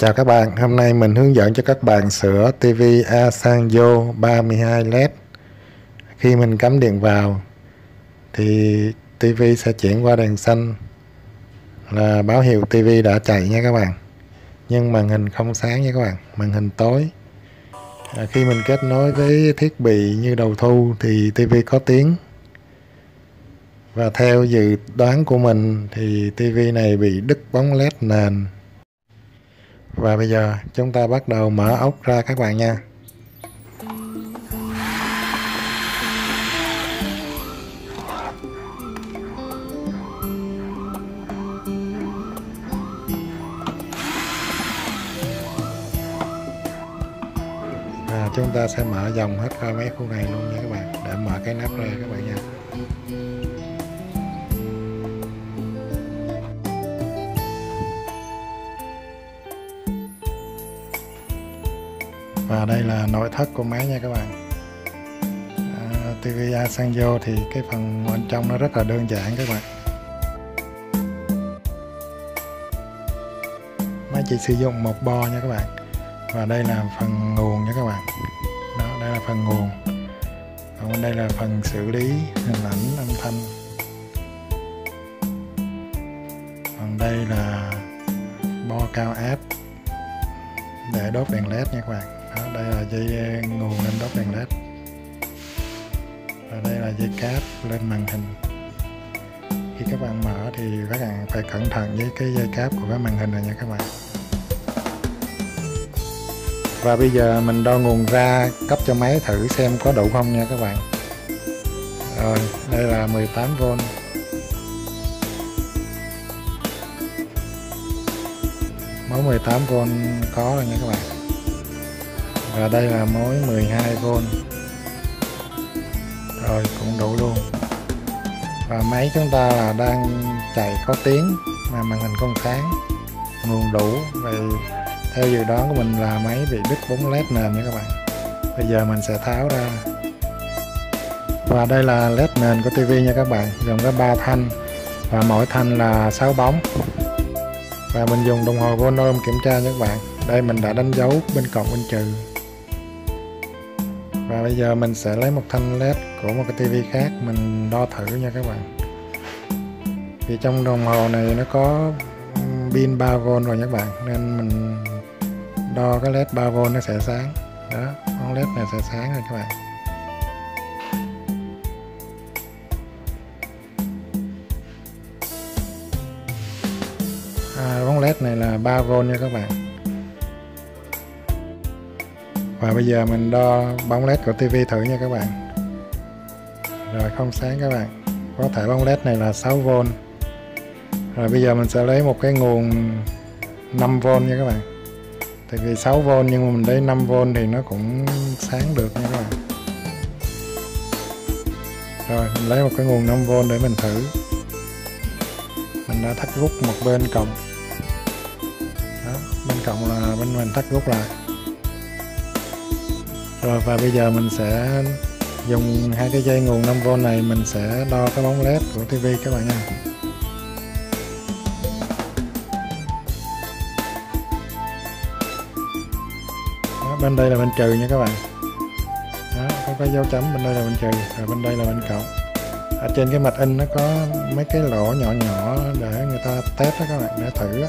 Chào các bạn, hôm nay mình hướng dẫn cho các bạn sửa TV Asanjo 32 LED. Khi mình cắm điện vào thì TV sẽ chuyển qua đèn xanh là báo hiệu TV đã chạy nha các bạn. Nhưng màn hình không sáng nha các bạn, màn hình tối. À, khi mình kết nối với thiết bị như đầu thu thì TV có tiếng. Và theo dự đoán của mình thì TV này bị đứt bóng LED nền và bây giờ, chúng ta bắt đầu mở ốc ra các bạn nha. À, chúng ta sẽ mở dòng hết qua mấy khu này luôn nha các bạn, để mở cái nắp ra các bạn nha. Và đây là nội thất của máy nha các bạn. À, TV Asanjo thì cái phần bên trong nó rất là đơn giản các bạn. Máy chỉ sử dụng một bo nha các bạn. Và đây là phần nguồn nha các bạn. Đó đây là phần nguồn. Còn đây là phần xử lý hình ảnh âm thanh. Còn đây là bo cao áp để đốt đèn led nha các bạn đó, đây là dây ờ, nguồn lên đốt đèn led. Và đây là dây cáp lên màn hình. Khi các bạn mở thì các bạn phải cẩn thận với cái dây cáp của cái màn hình này nha các bạn. Và bây giờ mình đo nguồn ra cấp cho máy thử xem có đủ không nha các bạn. Rồi đây là 18V mẫu 18V có rồi nha các bạn và đây là mối 12V rồi, cũng đủ luôn. Và máy chúng ta là đang chạy có tiếng mà màn hình không sáng nguồn đủ. Vậy theo dự đoán của mình là máy bị đứt bóng led nền nha các bạn. Bây giờ mình sẽ tháo ra. Và đây là led nền của tivi nha các bạn. Gồm có 3 thanh. Và mỗi thanh là 6 bóng. Và mình dùng đồng hồ Vonom kiểm tra nha các bạn. Đây mình đã đánh dấu bên cộng bên trừ và bây giờ mình sẽ lấy một thanh led của một cái tivi khác mình đo thử nha các bạn. Vì trong đồng hồ này nó có pin 3V rồi nha các bạn nên mình đo cái led 3V nó sẽ sáng. Đó con led này sẽ sáng rồi các bạn. À, bóng led này là 3V nha các bạn và bây giờ mình đo bóng led của tivi thử nha các bạn. Rồi, không sáng các bạn. Có thể bóng led này là 6V rồi, bây giờ mình sẽ lấy một cái nguồn 5V nha các bạn. Tại vì 6V nhưng mà mình lấy 5V thì nó cũng sáng được nha các bạn. Rồi, mình lấy một cái nguồn 5V để mình thử. Mình đã thắt rút một bên cộng đó, bên cộng là bên mình thắt rút lại rồi và bây giờ mình sẽ dùng hai cái dây nguồn 5V này mình sẽ đo cái bóng led của TV các bạn nha. Đó, bên đây là bên trừ nha các bạn. Đó, có cái dấu chấm bên đây là bên trừ rồi bên đây là bên cộng. Ở trên cái mạch in nó có mấy cái lỗ nhỏ nhỏ để người ta test đó các bạn để thử đó.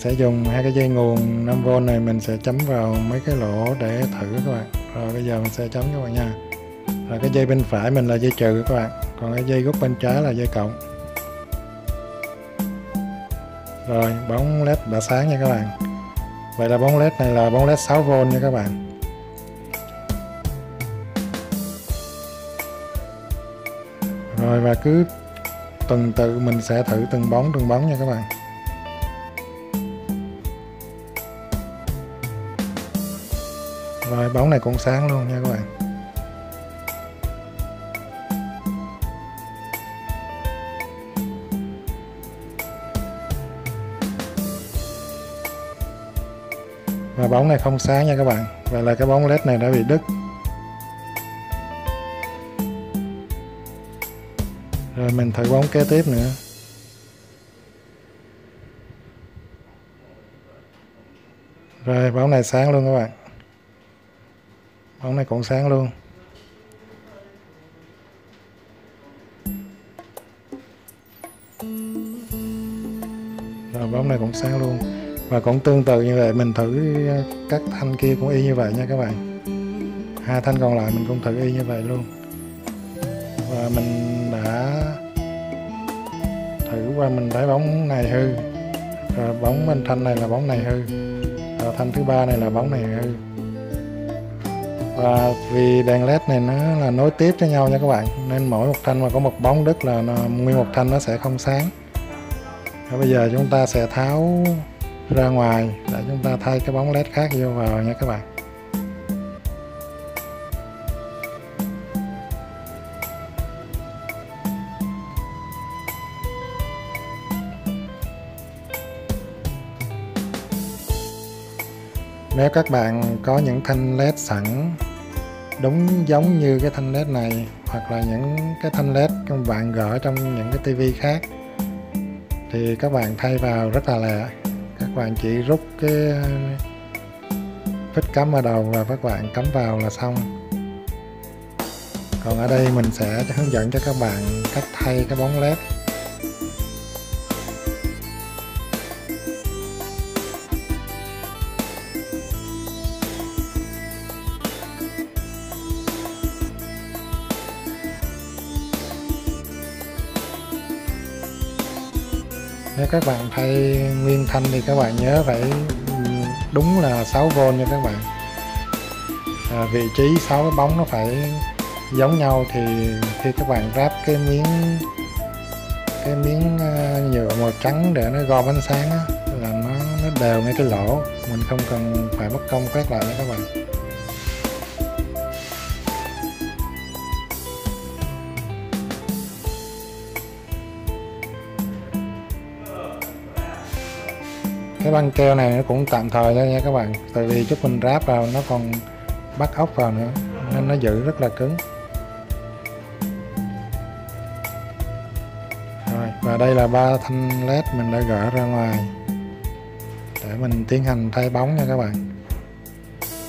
Sẽ dùng hai cái dây nguồn 5V này, mình sẽ chấm vào mấy cái lỗ để thử các bạn. Rồi bây giờ mình sẽ chấm các bạn nha. Rồi cái dây bên phải mình là dây trừ các bạn, còn cái dây gốc bên trái là dây cộng. Rồi, bóng led đã sáng nha các bạn. Vậy là bóng led này là bóng led 6V nha các bạn. Rồi và cứ tuần tự mình sẽ thử từng bóng từng bóng nha các bạn. Bóng này cũng sáng luôn nha các bạn. Và bóng này không sáng nha các bạn. Vậy là cái bóng led này đã bị đứt. Rồi mình thử bóng kế tiếp nữa. Rồi bóng này sáng luôn các bạn bóng này cũng sáng luôn. Rồi, bóng này cũng sáng luôn. Và cũng tương tự như vậy, mình thử ờ, các thanh kia cũng y như vậy nha các bạn. Hai thanh còn lại mình cũng thử y như vậy luôn. Và mình đã thử qua mình thấy bóng này hư. Rồi, bóng bên thanh này là bóng này hư. Rồi, thanh thứ ba này là bóng này hư và vì đèn led này nó là nối tiếp với nhau nha các bạn. Nên mỗi một thanh mà có một bóng đứt là nó, nguyên một thanh nó sẽ không sáng. Và bây giờ chúng ta sẽ tháo ra ngoài để chúng ta thay cái bóng led khác vô vào nha các bạn. Nếu các bạn có những thanh led sẵn đúng giống như cái thanh led này, hoặc là những cái thanh led các bạn gỡ trong những cái tivi khác. Thì các bạn thay vào rất là lẹ. Các bạn chỉ rút cái phích cắm ở đầu và các bạn cắm vào là xong. Còn ở đây mình sẽ hướng dẫn cho các bạn cách thay cái bóng led. Các bạn thay nguyên thanh thì các bạn nhớ phải ừ, đúng là 6V nha các bạn. À, vị trí 6 cái bóng nó phải giống nhau thì khi các bạn ráp cái miếng cái miếng à, nhựa màu trắng để nó gom ánh sáng á, là nó nó đều ngay cái lỗ. Mình không cần phải mất công quét lại nha các bạn. Cái băng keo này nó cũng tạm thời thôi nha các bạn. Tại vì chút mình ráp vào nó còn bắt ốc vào nữa nên nó giữ rất là cứng. Rồi và đây là ba thanh led mình đã gỡ ra ngoài để mình tiến hành thay bóng nha các bạn.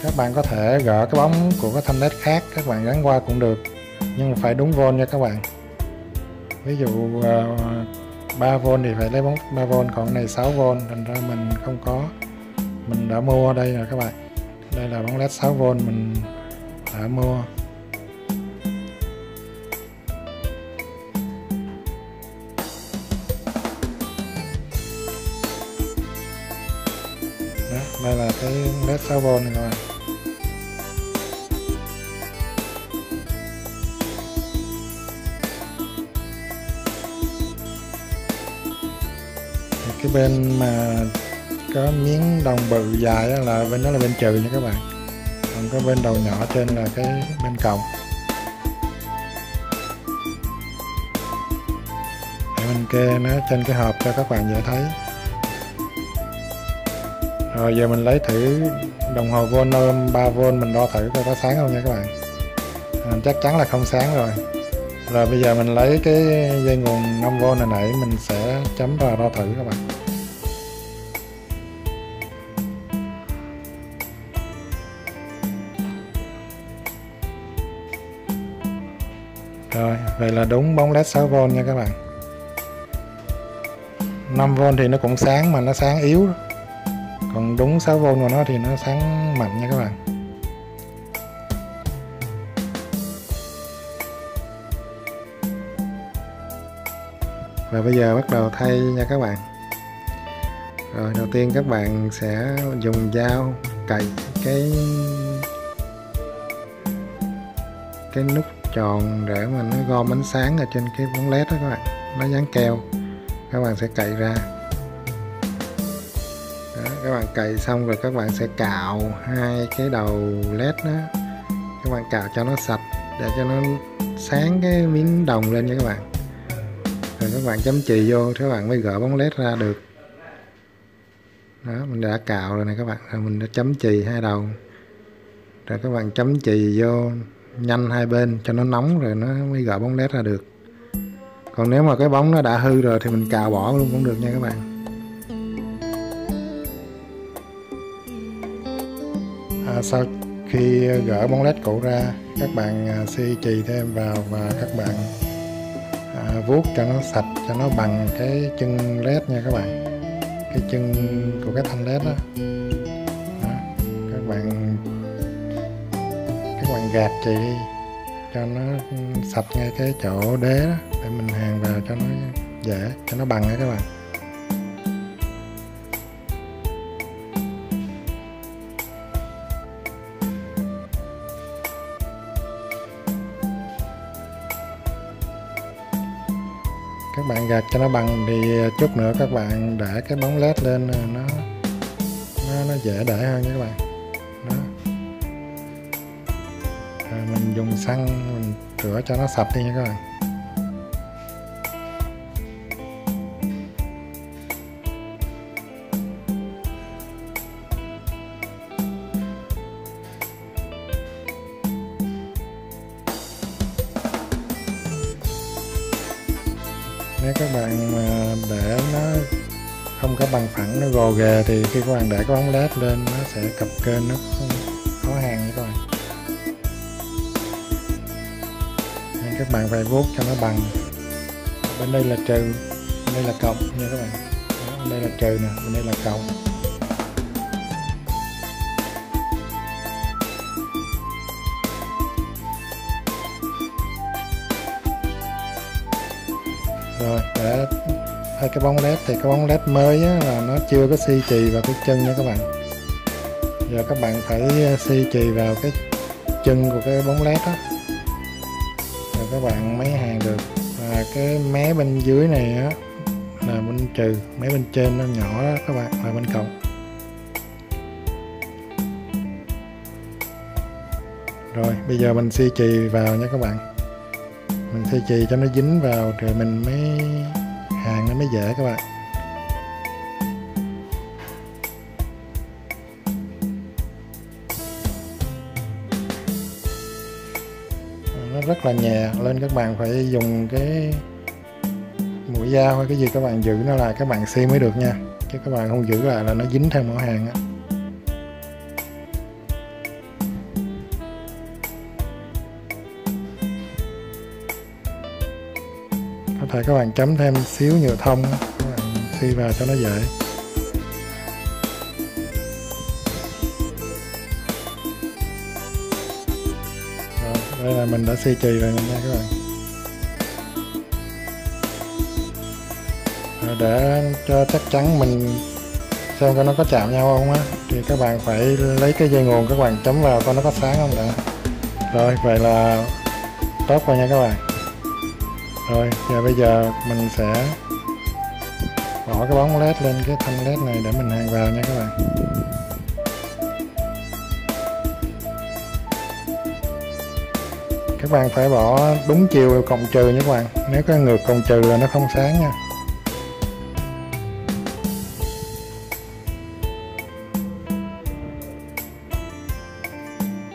Các bạn có thể gỡ cái bóng của cái thanh led khác các bạn gắn qua cũng được nhưng mà phải đúng vô nha các bạn. Ví dụ uh, 3V thì phải lấy bóng 3V còn này 6V thành ra mình không có. Mình đã mua đây rồi các bạn. Đây là bóng led 6V mình đã mua. Đó, đây là cái led 6V này các bạn. Bên mà có miếng đồng bự dài là bên đó là bên trừ nha các bạn. Còn có bên đầu nhỏ trên là cái bên cộng để mình kê nó trên cái hộp cho các bạn dễ thấy. Rồi giờ mình lấy thử đồng hồ volt 3V mình đo thử coi có sáng không nha các bạn. À, chắc chắn là không sáng rồi. Rồi bây giờ mình lấy cái dây nguồn 5V này nãy mình sẽ chấm vào đo thử các bạn. Vậy là đúng bóng led 6V nha các bạn. 5V thì nó cũng sáng mà nó sáng yếu. Còn đúng 6V của nó thì nó sáng mạnh nha các bạn. Và bây giờ bắt đầu thay nha các bạn. Rồi đầu tiên các bạn sẽ dùng dao cạy cái cái nút tròn để mà nó gom ánh sáng ở trên cái bóng led đó các bạn. Nó dán keo. Các bạn sẽ cậy ra. Đó, các bạn cậy xong rồi các bạn sẽ cạo hai cái đầu led đó. Các bạn cạo cho nó sạch để cho nó sáng cái miếng đồng lên nha các bạn. Rồi các bạn chấm chì vô các bạn mới gỡ bóng led ra được. Đó mình đã cạo rồi này các bạn. Rồi mình đã chấm chì hai đầu. Rồi các bạn chấm chì vô nhanh hai bên cho nó nóng rồi nó mới gỡ bóng led ra được. Còn nếu mà cái bóng nó đã hư rồi thì mình cào bỏ luôn cũng được nha các bạn. À, sau khi gỡ bóng led cũ ra các bạn si xi chì thêm vào và các bạn à, vuốt cho nó sạch cho nó bằng cái chân led nha các bạn. Cái chân của cái thanh led đó, đó. các bạn các gạt chị đi cho nó sạch ngay cái chỗ đế đó để mình hàng vào cho nó dễ cho nó bằng nha các bạn. Các bạn gạt cho nó bằng thì chút nữa các bạn để cái bóng led lên nó nó, nó dễ để hơn nha các bạn. Dùng xăng mình rửa cho nó sạch đi nha các bạn. Nếu các bạn mà để nó không có bằng phẳng, nó gồ ghề thì khi các bạn để cái bóng led lên, nó sẽ cập kênh, nó không các bạn phải vuốt cho nó bằng. Bên đây là trừ bên đây là cộng nha các bạn. Bên đây là trừ nè bên đây là cộng. Rồi để hai cái bóng led thì cái bóng led mới á, là nó chưa có si chì vào cái chân nha các bạn. Giờ các bạn phải ờ, si chì vào cái chân của cái bóng led đó các bạn mấy hàng được. Và cái mé bên dưới này á, là bên trừ, mé bên trên nó nhỏ đó các bạn là bên cộng rồi, bây giờ mình xi chì vào nha các bạn. Mình xi chì cho nó dính vào rồi mình mới hàng nó mới dễ các bạn. Rất là nhẹ. Nên các bạn phải dùng cái mũi dao hay cái gì các bạn giữ nó lại, các bạn xi mới được nha. Chứ các bạn không giữ lại là nó dính theo mỏ hàng á. Có thể các bạn chấm thêm xíu nhựa thông các bạn xi vào cho nó dễ. Đây là mình đã xi chì rồi nha các bạn rồi để cho chắc chắn mình xem coi nó có chạm nhau không á. Thì các bạn phải lấy cái dây nguồn các bạn chấm vào coi nó có sáng không đã. Rồi, vậy là tốt rồi nha các bạn. Rồi, giờ bây giờ mình sẽ bỏ cái bóng led lên, cái thanh led này để mình hàng vào nha các bạn. Các bạn phải bỏ đúng chiều cộng trừ nha các bạn nếu có ngược cộng trừ là nó không sáng nha.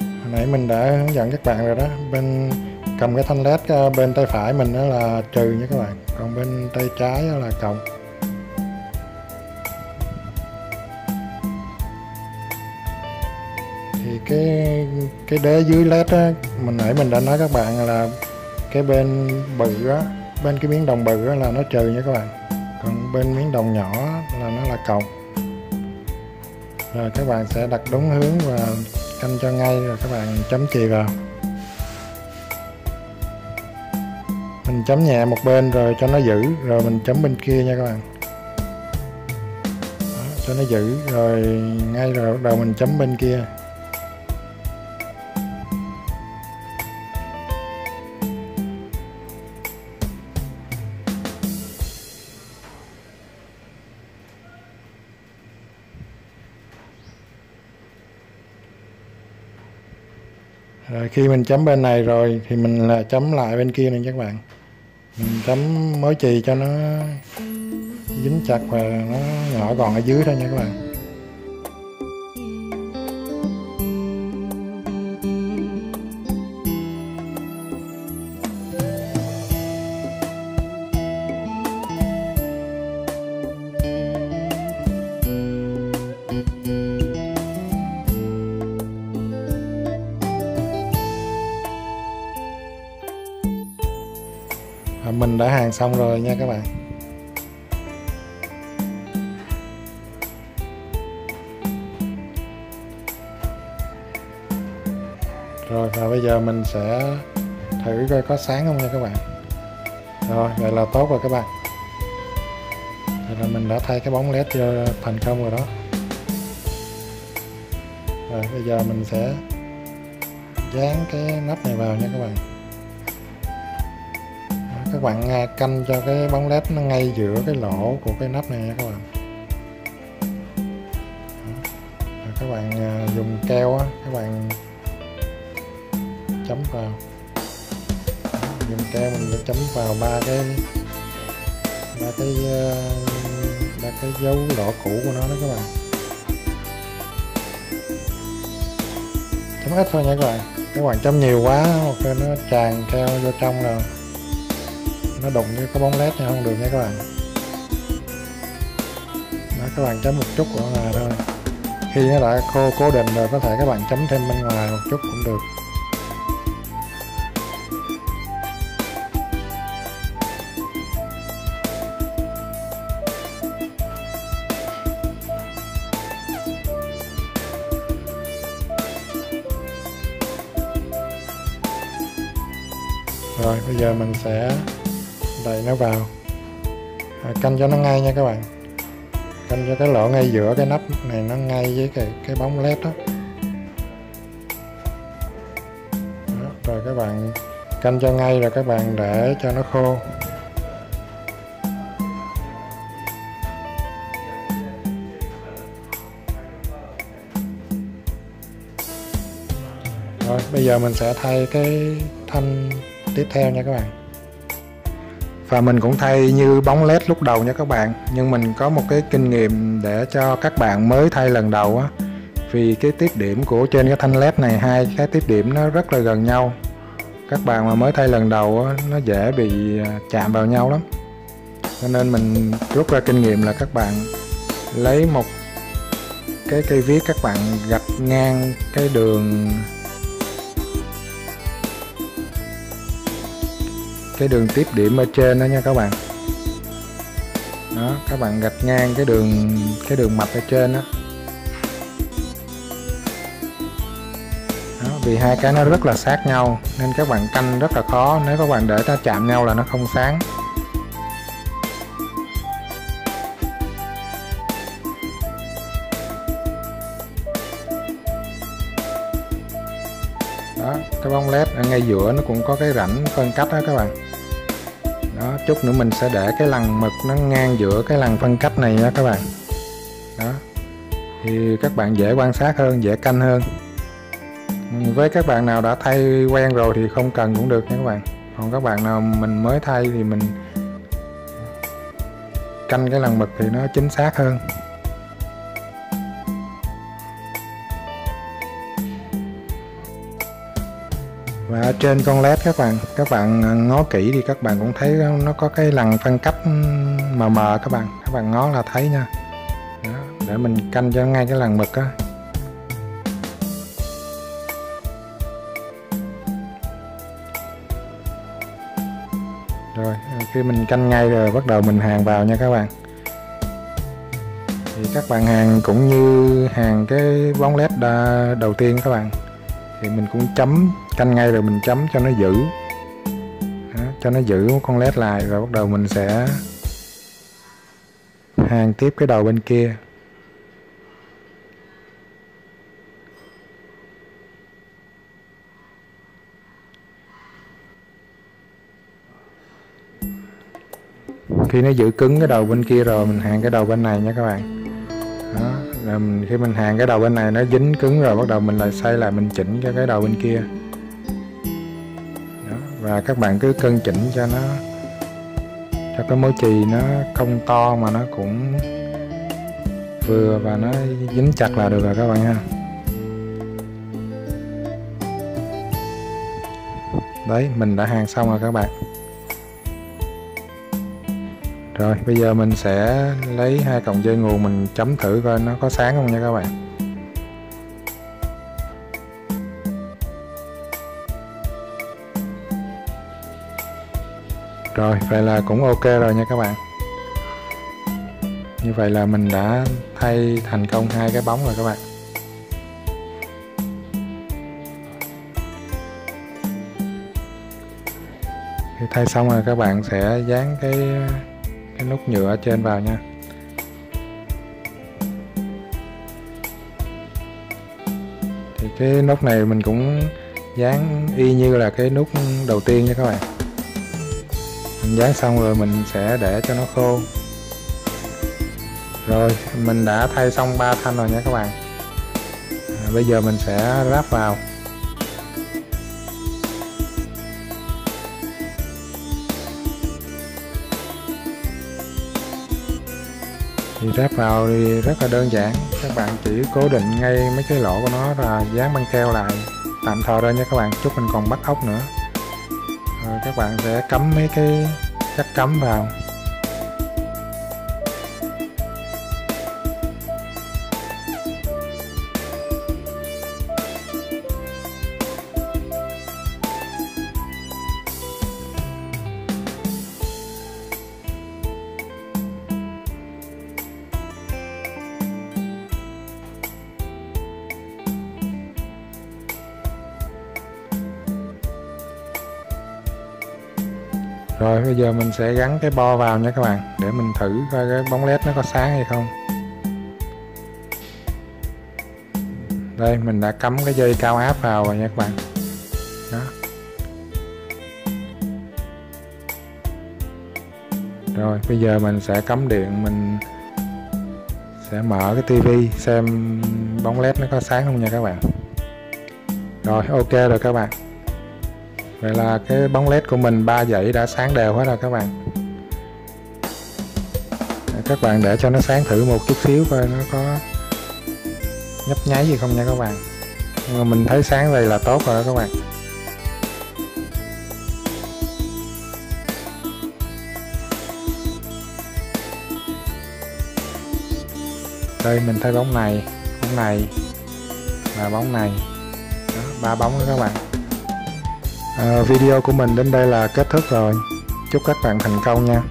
Hồi nãy mình đã hướng dẫn các bạn rồi đó. Bên cầm cái thanh led ờ, bên tay phải mình đó là trừ nha các bạn. Còn bên tay trái là cộng cái cái đế dưới led á mình nãy mình đã nói các bạn là cái bên bự á bên cái miếng đồng bự á là nó trừ nha các bạn. Còn bên miếng đồng nhỏ là nó là cộng rồi các bạn sẽ đặt đúng hướng và canh cho ngay rồi các bạn chấm chì vào. Mình chấm nhẹ một bên rồi cho nó giữ rồi mình chấm bên kia nha các bạn. Đó, cho nó giữ rồi ngay rồi bắt đầu mình chấm bên kia. Khi mình chấm bên này rồi thì mình là chấm lại bên kia này các bạn. Mình chấm mối chì cho nó dính chặt và nó nhỏ gọn ở dưới thôi nha các bạn. Mình đã hàng xong rồi nha các bạn. Rồi, và bây giờ mình sẽ thử coi có sáng không nha các bạn. Rồi, vậy là tốt rồi các bạn. Vậy là mình đã thay cái bóng led cho thành công rồi đó. Rồi, bây giờ mình sẽ dán cái nắp này vào nha các bạn các bạn canh cho cái bóng led nó ngay giữa cái lỗ của cái nắp này nha các bạn. Các bạn à, dùng keo á, các bạn chấm vào. Dùng keo mình sẽ chấm vào ba cái ba cái à, ba cái dấu lỗ cũ của nó đó các bạn. Chấm ít thôi nha các bạn. Các bạn chấm nhiều quá, ok, nó tràn keo vô trong rồi nó đụng với cái bóng led nha không được nha các bạn. Đó, các bạn chấm một chút ở ngoài thôi. Khi nó đã khô cố định rồi có thể các bạn chấm thêm bên ngoài một chút cũng được. Rồi bây giờ mình sẽ đậy nó vào. À, canh cho nó ngay nha các bạn. Canh cho cái lỗ ngay giữa cái nắp này nó ngay với cái cái bóng led đó. đó rồi các bạn canh cho ngay rồi các bạn để cho nó khô. Rồi bây giờ mình sẽ thay cái thanh tiếp theo nha các bạn và mình cũng thay như bóng led lúc đầu nha các bạn. Nhưng mình có một cái kinh nghiệm để cho các bạn mới thay lần đầu á. Vì cái tiếp điểm của trên cái thanh led này hai cái tiếp điểm nó rất là gần nhau. Các bạn mà mới thay lần đầu á, nó dễ bị à, chạm vào nhau lắm. Cho nên mình rút ra kinh nghiệm là các bạn lấy một cái cây viết các bạn gạch ngang cái đường cái đường tiếp điểm ở trên đó nha các bạn. Đó, các bạn gạch ngang cái đường cái đường mạch ở trên đó. đó, vì hai cái nó rất là sát nhau, nên các bạn canh rất là khó. Nếu các bạn để nó chạm nhau là nó không sáng. Led ở ngay giữa, nó cũng có cái rãnh phân cách đó các bạn. Đó, chút nữa mình sẽ để cái lằn mực nó ngang giữa cái lằn phân cách này nha các bạn. Đó. Thì các bạn dễ quan sát hơn, dễ canh hơn. Ừ, với các bạn nào đã thay quen rồi thì không cần cũng được nha các bạn. Còn các bạn nào mình mới thay thì mình canh cái lằn mực thì nó chính xác hơn. Và ở trên con led các bạn các bạn à, ngó kỹ thì các bạn cũng thấy nó có cái lằn phân cách mờ mờ các bạn. Các bạn ngó là thấy nha. Đó, để mình canh cho ngay cái lằn mực á. Rồi à, khi mình canh ngay rồi bắt đầu mình hàng vào nha các bạn. Thì các bạn hàng cũng như hàng cái bóng led đầu tiên các bạn thì mình cũng chấm canh ngay rồi mình chấm cho nó giữ đó, cho nó giữ con led lại rồi bắt đầu mình sẽ hàng tiếp cái đầu bên kia. Khi nó giữ cứng cái đầu bên kia rồi mình hàng cái đầu bên này nha các bạn. Đó rồi mình, khi mình hàng cái đầu bên này nó dính cứng rồi bắt đầu mình lại xoay lại mình chỉnh cho cái đầu bên kia và các bạn cứ cân chỉnh cho nó, cho cái mối chì nó không to mà nó cũng vừa và nó dính chặt là được rồi các bạn ha. Đấy, mình đã hàng xong rồi các bạn. Rồi, bây giờ mình sẽ lấy hai cọng dây nguồn mình chấm thử coi nó có sáng không nha các bạn. Rồi, vậy là cũng ok rồi nha các bạn. Như vậy là mình đã thay thành công hai cái bóng rồi các bạn. Khi thay xong rồi các bạn sẽ dán cái cái nút nhựa ở trên vào nha. Thì cái nút này mình cũng dán y như là cái nút đầu tiên nha các bạn dán xong rồi mình sẽ để cho nó khô. Rồi mình đã thay xong ba thanh rồi nha các bạn. À, bây giờ mình sẽ ráp vào. Thì ráp vào thì rất là đơn giản. Các bạn chỉ cố định ngay mấy cái lỗ của nó là dán băng keo lại. Tạm thời thôi nha các bạn. Chút mình còn bắt ốc nữa các bạn sẽ cắm mấy cái chất cắm vào. Rồi, bây giờ mình sẽ gắn cái bo vào nha các bạn, để mình thử coi cái bóng led nó có sáng hay không. Đây, mình đã cắm cái dây cao áp vào rồi nha các bạn. Đó. Rồi, bây giờ mình sẽ cắm điện, mình sẽ mở cái tivi xem bóng led nó có sáng không nha các bạn. Rồi, ok rồi các bạn vậy là cái bóng led của mình ba dãy đã sáng đều hết rồi các bạn. Các bạn để cho nó sáng thử một chút xíu coi nó có nhấp nháy gì không nha các bạn. Nhưng mà mình thấy sáng vậy là tốt rồi đó các bạn. Đây mình thấy bóng này bóng này và bóng này. Đó, ba bóng đó các bạn à, video của mình đến đây là kết thúc rồi. Chúc các bạn thành công nha.